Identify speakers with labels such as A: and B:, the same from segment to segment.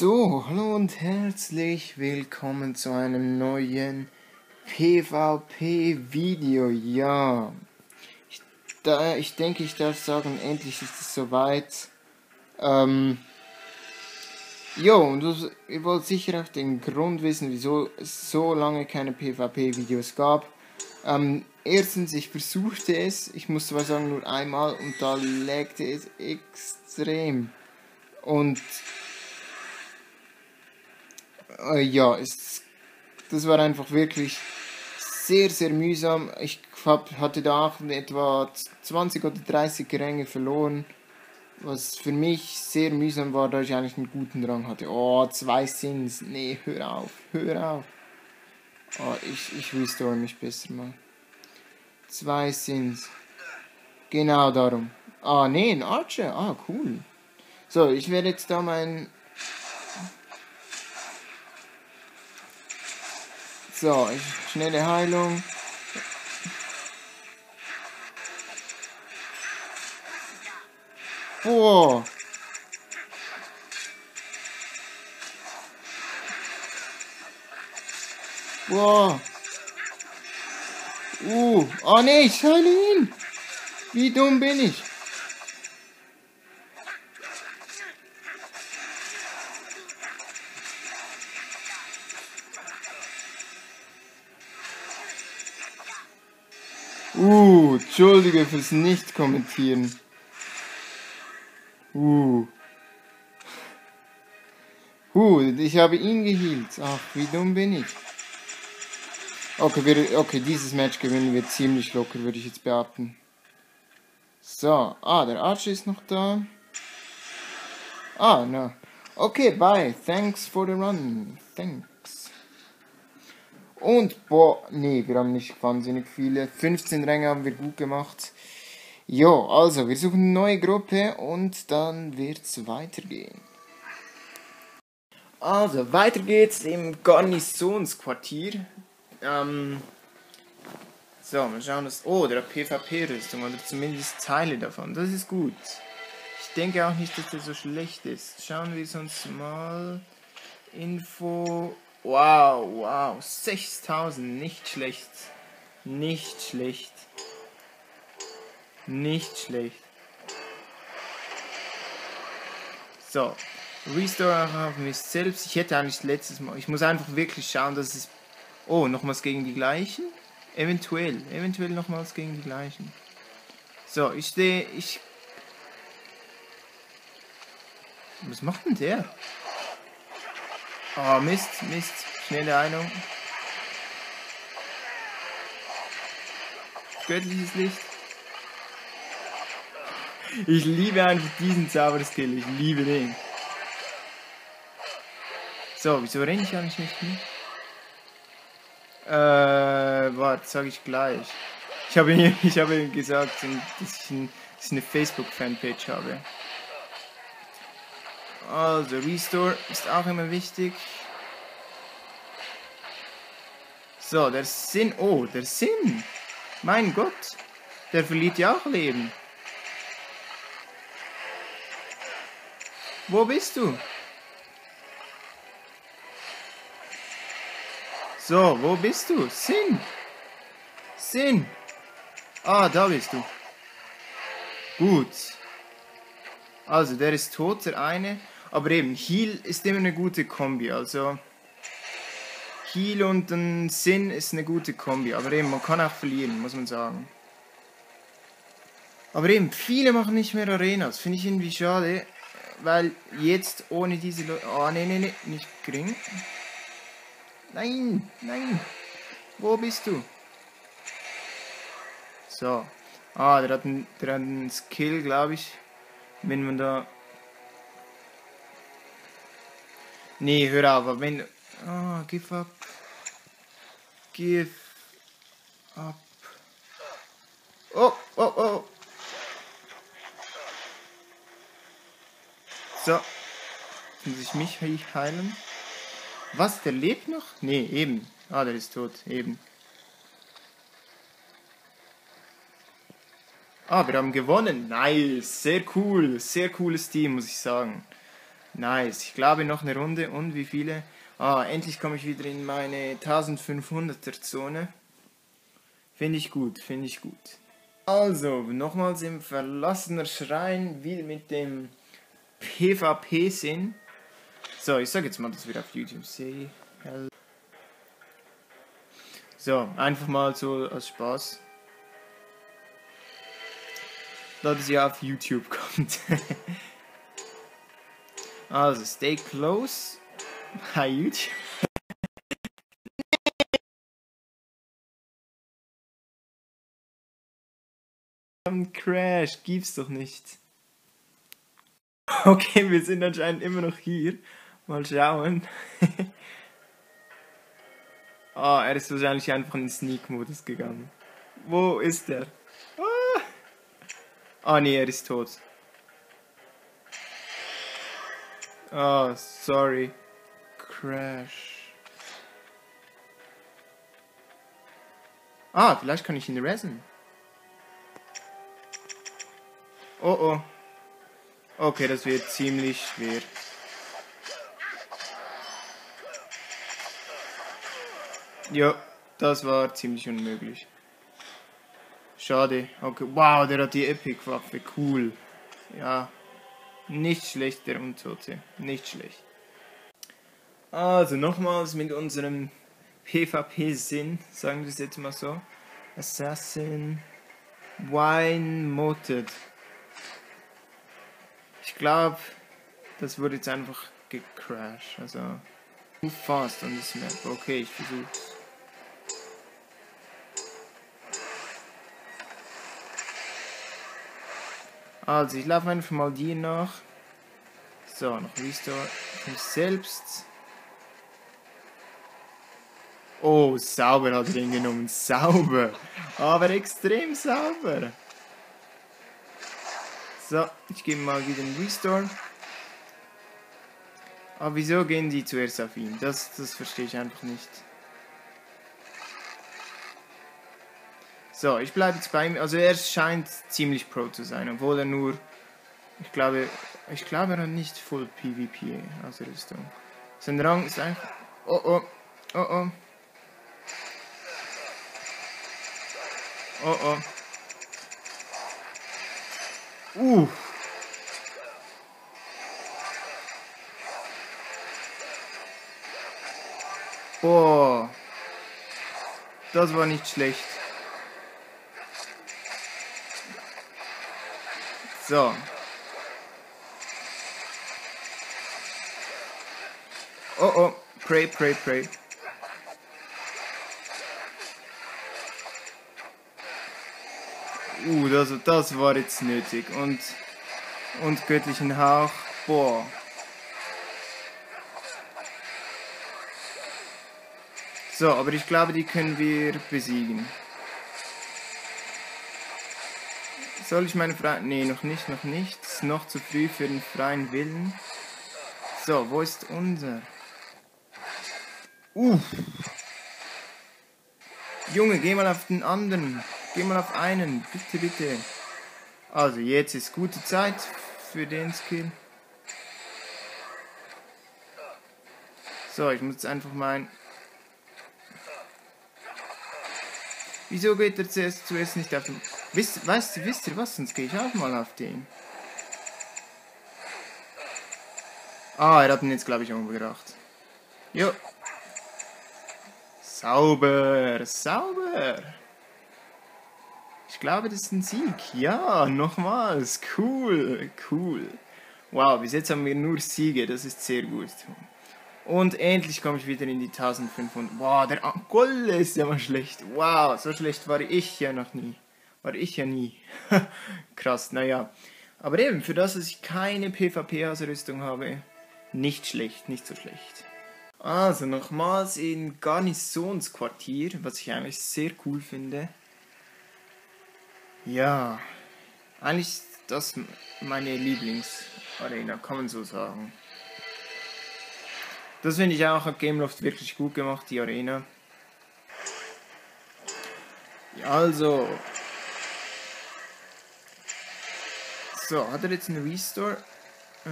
A: So, hallo und herzlich willkommen zu einem neuen PvP-Video. Ja, ich, da, ich denke, ich darf sagen, endlich ist es soweit. Ähm, jo, und du, ihr wollt sicher auch den Grund wissen, wieso es so lange keine PvP-Videos gab. Ähm, erstens, ich versuchte es, ich muss zwar sagen nur einmal und da lagte es extrem. Und äh, ja, es, das war einfach wirklich sehr, sehr mühsam. Ich hab, hatte da auch etwa 20 oder 30 Ränge verloren, was für mich sehr mühsam war, da ich eigentlich einen guten Rang hatte. Oh, zwei Sins. Nee, hör auf, hör auf. Oh, ich, ich restore mich besser mal. Zwei Sins. Genau darum. Ah, nee, ein Archer. Ah, cool. So, ich werde jetzt da mein So, schnelle Heilung. Boah. Boah. Uh, oh nee, ich heile ihn. Wie dumm bin ich? Uh, entschuldige fürs Nicht-Kommentieren. Uh. Uh, ich habe ihn gehielt. Ach, wie dumm bin ich. Okay, wir, okay, dieses Match gewinnen wir ziemlich locker, würde ich jetzt behaupten. So, ah, der Archer ist noch da. Ah, no. Okay, bye. Thanks for the run. Thanks. Und, boah, nee, wir haben nicht wahnsinnig viele. 15 Ränge haben wir gut gemacht. Jo, also, wir suchen eine neue Gruppe und dann wird's weitergehen. Also, weiter geht's im Garnisonsquartier. Ähm, so, mal schauen, dass. Oh, der PvP-Rüstung oder zumindest Teile davon. Das ist gut. Ich denke auch nicht, dass der so schlecht ist. Schauen wir uns mal. Info Wow, wow, 6000, nicht schlecht. Nicht schlecht. Nicht schlecht. So, Restore haben wir selbst. Ich hätte eigentlich letztes Mal. Ich muss einfach wirklich schauen, dass es. Oh, nochmals gegen die gleichen? Eventuell, eventuell nochmals gegen die gleichen. So, ich stehe. Ich. Was macht denn der? Oh, Mist, Mist. Schnelle Heilung. Göttliches Licht. Ich liebe einfach diesen Zauberskill. Ich liebe den. So, wieso renne ich eigentlich nicht mehr? Äh, warte, sag ich gleich. Ich habe ihm, ich gesagt, dass ich, ein, dass ich eine Facebook-Fanpage habe. Also, Restore ist auch immer wichtig. So, der Sinn. Oh, der Sinn. Mein Gott. Der verliert ja auch Leben. Wo bist du? So, wo bist du? Sinn. Sinn. Ah, da bist du. Gut. Also, der ist tot, der eine. Aber eben, Heal ist immer eine gute Kombi. Also, Heal und ein Sinn ist eine gute Kombi. Aber eben, man kann auch verlieren, muss man sagen. Aber eben, viele machen nicht mehr Arenas. Finde ich irgendwie schade. Weil jetzt ohne diese Leute... Oh, nee, nee, nee, nicht gering. Nein, nein. Wo bist du? So. Ah, der hat einen, der hat einen Skill, glaube ich. Wenn man da Nee, hör auf, wenn. Oh, give up. Give up. Oh, oh, oh. So. Muss ich mich heilen? Was, der lebt noch? Nee, eben. Ah, der ist tot, eben. Ah, wir haben gewonnen. Nice. Sehr cool. Sehr cooles Team, muss ich sagen. Nice. Ich glaube noch eine Runde. Und wie viele? Ah, endlich komme ich wieder in meine 1500er Zone. Finde ich gut, finde ich gut. Also, nochmals im verlassener Schrein, wie mit dem PvP-Sinn. So, ich sage jetzt mal, dass wir auf YouTube sehen. So, einfach mal so als Spaß. Da das ja auf YouTube kommt. also, stay close. Hi YouTube. Crash, gibt's doch nicht. Okay, wir sind anscheinend immer noch hier. Mal schauen. Oh, er ist wahrscheinlich einfach in den Sneak-Modus gegangen. Wo ist er? Ah, ah nee, er ist tot. Oh, sorry. Crash. Ah, vielleicht kann ich ihn resen. Oh oh. Okay, das wird ziemlich schwer. Ja, das war ziemlich unmöglich. Schade. Okay. Wow, der hat die Epic-Waffe. Cool. Ja. Nicht schlecht, der Untote. Nicht schlecht. Also nochmals mit unserem PvP-Sinn, sagen wir es jetzt mal so. Assassin Wine Moted. Ich glaube, das wurde jetzt einfach gecrashed. Also, fast on this map. Okay, ich versuch's. Also, ich laufe einfach mal die nach. So, noch Restore mich selbst. Oh, sauber hat er ihn genommen. Sauber. Aber extrem sauber. So, ich gebe mal wieder einen Restore. Aber wieso gehen die zuerst auf ihn? Das, das verstehe ich einfach nicht. So, ich bleibe jetzt bei ihm. Also er scheint ziemlich pro zu sein, obwohl er nur, ich glaube, ich glaube er hat nicht Full PvP Ausrüstung. Sein Rang ist einfach, oh oh, oh oh. Oh oh. Uh. Boah. Das war nicht schlecht. So. Oh oh, pray, pray, pray. Uh, das, das war jetzt nötig. Und, und göttlichen Hauch. Boah. So, aber ich glaube, die können wir besiegen. Soll ich meine freien... Nee, noch nicht, noch nicht. Ist noch zu früh für den freien Willen. So, wo ist unser? Uff. Junge, geh mal auf den anderen. Geh mal auf einen. Bitte, bitte. Also, jetzt ist gute Zeit für den Skill. So, ich muss jetzt einfach mein... Wieso geht er zuerst, zuerst nicht auf den... Wisst, weißt, wisst ihr was? Sonst gehe ich auch mal auf den. Ah, er hat ihn jetzt, glaube ich, umgebracht. Jo. Sauber, sauber. Ich glaube, das ist ein Sieg. Ja, nochmals. Cool, cool. Wow, bis jetzt haben wir nur Siege. Das ist sehr gut. Und endlich komme ich wieder in die 1500. Wow, der Golle ist ja mal schlecht. Wow, so schlecht war ich ja noch nie. War ich ja nie. Krass, naja. Aber eben, für das, dass ich keine PvP-Ausrüstung habe, nicht schlecht, nicht so schlecht. Also, nochmals in Garnisonsquartier, was ich eigentlich sehr cool finde. Ja, eigentlich ist das meine Lieblingsarena, kann man so sagen. Das finde ich auch, hat Gameloft wirklich gut gemacht, die Arena. Also, So, hat er jetzt einen Restore? Äh,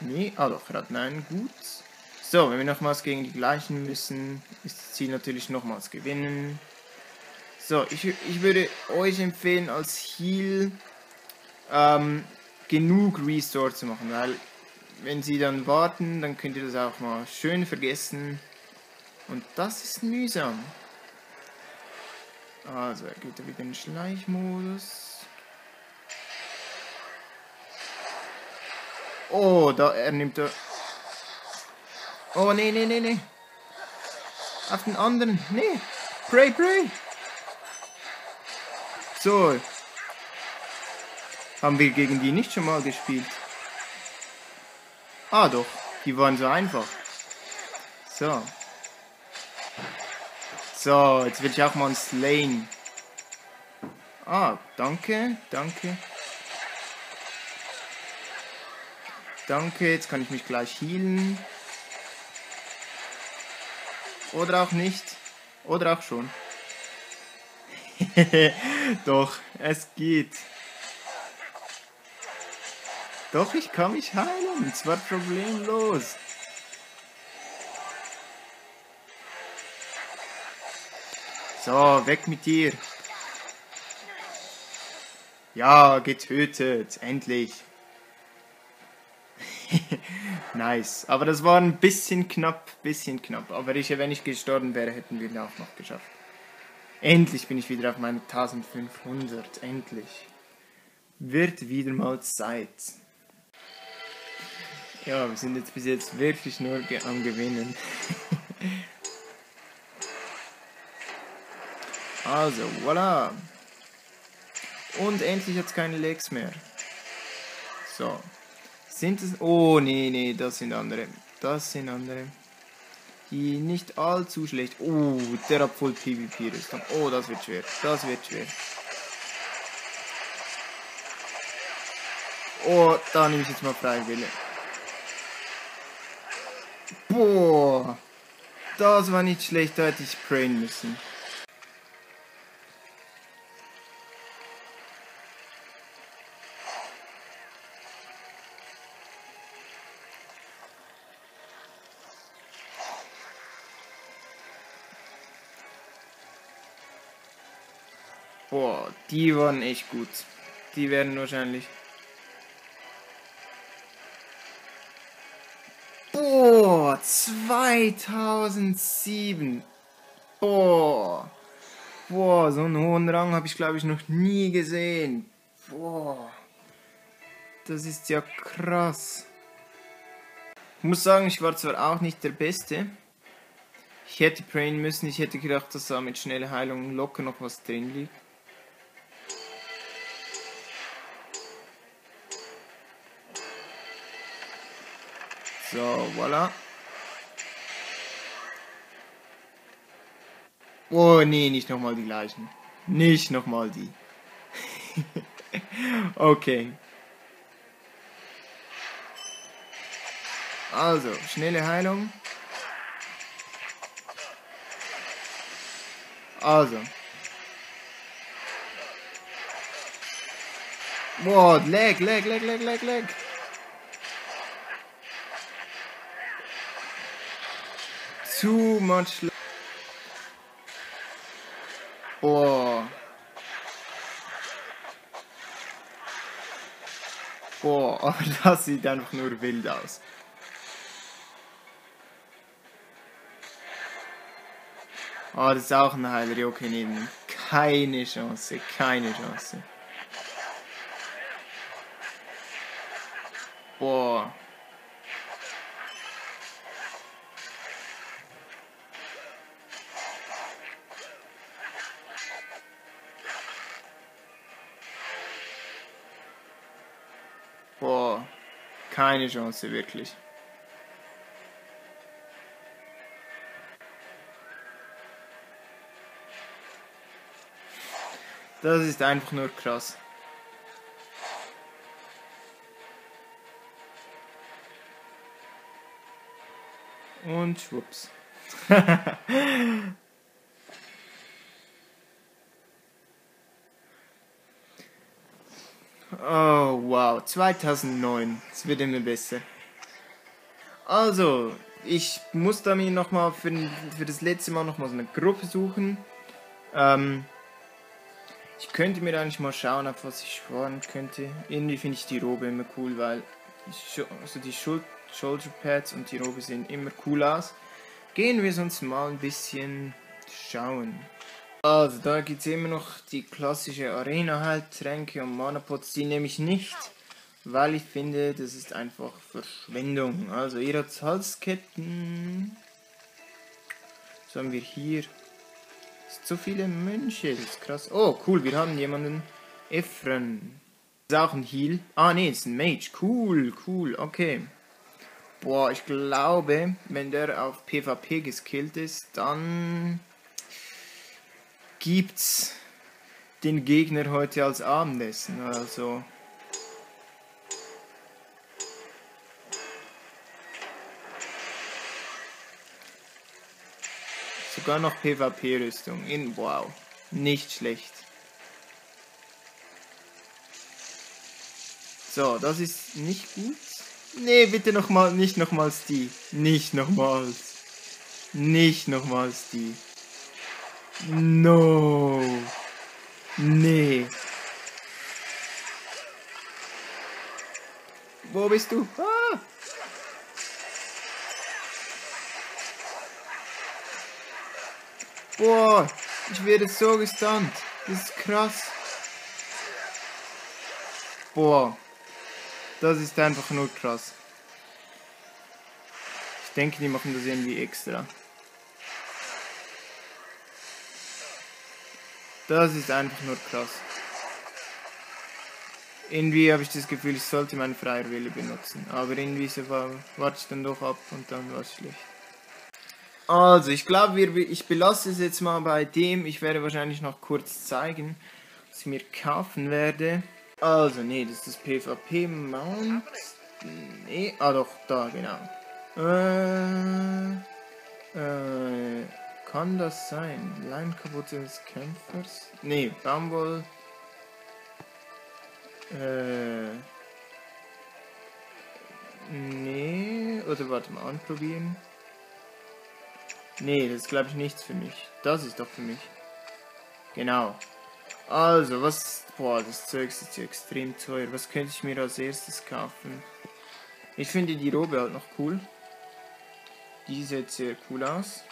A: Nee, ah doch, er hat nein, gut. So, wenn wir nochmals gegen die gleichen müssen, ist das Ziel natürlich nochmals gewinnen. So, ich, ich würde euch empfehlen, als Heal ähm, genug Restore zu machen, weil wenn sie dann warten, dann könnt ihr das auch mal schön vergessen. Und das ist mühsam. Also, er geht da wieder in den Schleichmodus. Oh, da, er nimmt da... Oh, nee, nee, nee, nee. Auf den anderen. Nee. Pray, pray. So. Haben wir gegen die nicht schon mal gespielt? Ah, doch. Die waren so einfach. So. So, jetzt will ich auch mal ein Slain. Ah, danke, danke. Danke, jetzt kann ich mich gleich healen. Oder auch nicht. Oder auch schon. Doch, es geht. Doch, ich kann mich heilen. Zwar problemlos. So, weg mit dir. Ja, getötet. Endlich. nice. Aber das war ein bisschen knapp, bisschen knapp. Aber ich, wenn ich gestorben wäre, hätten wir ihn auch noch geschafft. Endlich bin ich wieder auf meine 1500. Endlich. Wird wieder mal Zeit. Ja, wir sind jetzt bis jetzt wirklich nur am Gewinnen. Also, voilà. Und endlich hat es keine Legs mehr. So. Sind es... Oh, nee, nee, das sind andere. Das sind andere. Die nicht allzu schlecht... Oh, der hat voll PvP-Rüstung. Oh, das wird schwer. Das wird schwer. Oh, da nehme ich jetzt mal Freiwille. Boah. Das war nicht schlecht, da hätte ich sprayen müssen. Boah, die waren echt gut. Die werden wahrscheinlich. Boah, 2007. Boah. Boah, so einen hohen Rang habe ich glaube ich noch nie gesehen. Boah. Das ist ja krass. Ich muss sagen, ich war zwar auch nicht der Beste. Ich hätte prayen müssen. Ich hätte gedacht, dass da mit schneller Heilung locker noch was drin liegt. So, voilà. Oh, nee, nicht nochmal die gleichen. Nicht nochmal die. okay. Also, schnelle Heilung. Also. Boah, leg, leg, leg, leg, leg, leg. Too much. Boah. Boah, aber das sieht einfach nur wild aus. Oh, das ist auch ein Heiler. Okay, neben. Keine Chance, keine Chance. Boah, keine Chance, wirklich. Das ist einfach nur krass. Und schwupps. Oh, wow. 2009. Es wird immer besser. Also, ich muss da mir nochmal für, für das letzte Mal nochmal so eine Gruppe suchen. Ähm, ich könnte mir eigentlich mal schauen, auf was ich sparen könnte. Irgendwie finde ich die Robe immer cool, weil also die Schul Shoulder Pads und die Robe sehen immer cool aus. Gehen wir sonst mal ein bisschen schauen. Also, da gibt es immer noch die klassische Arena halt, Tränke und Mana-Pots, die nehme ich nicht, weil ich finde, das ist einfach Verschwendung. Also, ihr habt Halsketten. Was haben wir hier? So viele Mönche, das ist krass. Oh, cool, wir haben jemanden. Efren. Ist auch ein Heal. Ah, nee, ist ein Mage. Cool, cool, okay. Boah, ich glaube, wenn der auf PvP geskillt ist, dann gibt's den Gegner heute als Abendessen. Also. Sogar noch PvP-Rüstung. In wow. Nicht schlecht. So, das ist nicht gut. Nee, bitte nochmal, nicht nochmals die. Nicht nochmals. Nicht nochmals die. No. Nee. Wo bist du? Ah. Boah, ich werde so gestunt. Das ist krass. Boah. Das ist einfach nur krass. Ich denke, die machen das irgendwie extra. Das ist einfach nur krass. Irgendwie habe ich das Gefühl, ich sollte meine freie Wille benutzen. Aber irgendwie so warte ich dann doch ab und dann war es schlecht. Also, ich glaube, ich belasse es jetzt mal bei dem. Ich werde wahrscheinlich noch kurz zeigen, was ich mir kaufen werde. Also, nee, das ist das PvP-Mount. Nee, ah doch, da, genau. Äh, äh, kann das sein? Leinkaputte des Kämpfers? Nee, Baumwoll. Äh. Nee, oder warte mal, anprobieren. Nee, das ist glaube ich nichts für mich. Das ist doch für mich. Genau. Also, was... Boah, das Zeug ist ja extrem teuer. Was könnte ich mir als erstes kaufen? Ich finde die Robe halt noch cool. Die sieht sehr cool aus.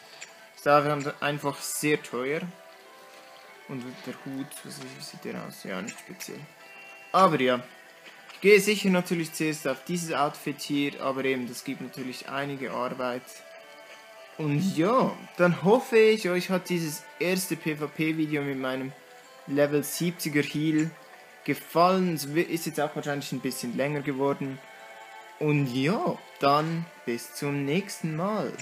A: Ist einfach sehr teuer. Und der Hut, wie sieht der aus? Ja, nicht speziell. Aber ja, ich gehe sicher natürlich zuerst auf dieses Outfit hier, aber eben, das gibt natürlich einige Arbeit. Und ja, dann hoffe ich, euch hat dieses erste PvP-Video mit meinem Level 70er Heal gefallen. Es ist jetzt auch wahrscheinlich ein bisschen länger geworden. Und ja, dann bis zum nächsten Mal.